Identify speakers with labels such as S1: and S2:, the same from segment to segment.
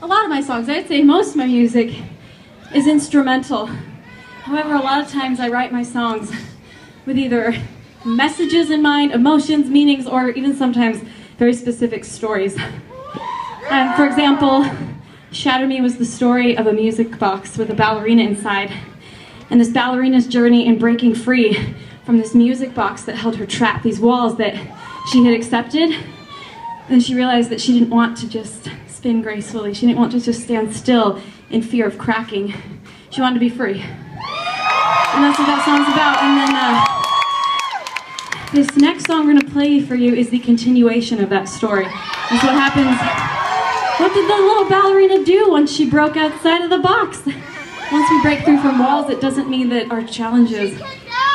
S1: a lot of my songs, I'd say most of my music is instrumental. However, a lot of times I write my songs with either messages in mind, emotions, meanings, or even sometimes very specific stories. And for example, Shatter Me was the story of a music box with a ballerina inside. And this ballerina's journey in breaking free from this music box that held her trapped, these walls that she had accepted. And she realized that she didn't want to just spin gracefully. She didn't want to just stand still in fear of cracking. She wanted to be free. And that's what that song's about. And then uh, this next song we're going to play for you is the continuation of that story. That's what happens. What did the little ballerina do once she broke outside of the box? Once we break through from walls, it doesn't mean that our challenges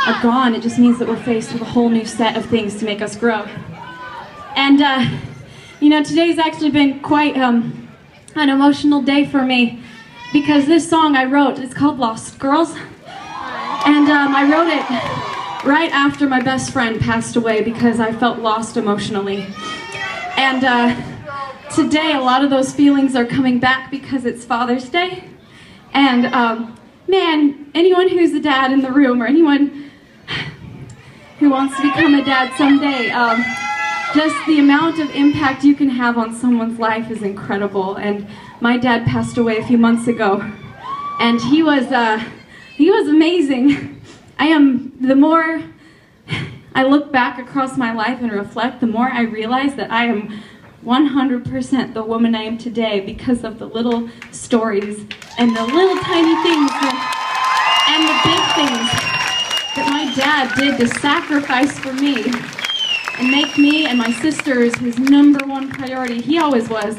S1: are gone. It just means that we're faced with a whole new set of things to make us grow. And, uh, you know, today's actually been quite um, an emotional day for me because this song I wrote, it's called Lost Girls. And um, I wrote it right after my best friend passed away because I felt lost emotionally. And uh, today, a lot of those feelings are coming back because it's Father's Day. And um, man, anyone who's a dad in the room or anyone who wants to become a dad someday, um, just the amount of impact you can have on someone's life is incredible. And my dad passed away a few months ago, and he was uh, he was amazing. I am the more I look back across my life and reflect, the more I realize that I am 100% the woman I am today because of the little stories and the little tiny things that, and the big things that my dad did to sacrifice for me and make me and my sisters his number one priority. He always was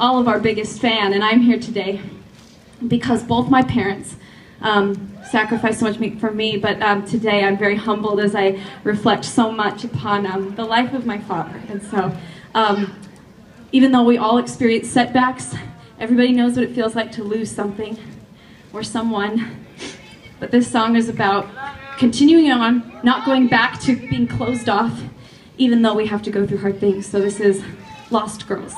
S1: all of our biggest fan, and I'm here today because both my parents um, sacrificed so much for me, but um, today I'm very humbled as I reflect so much upon um, the life of my father. And so, um, even though we all experience setbacks, everybody knows what it feels like to lose something or someone. But this song is about continuing on, not going back to being closed off, even though we have to go through hard things. So this is Lost Girls.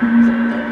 S1: う、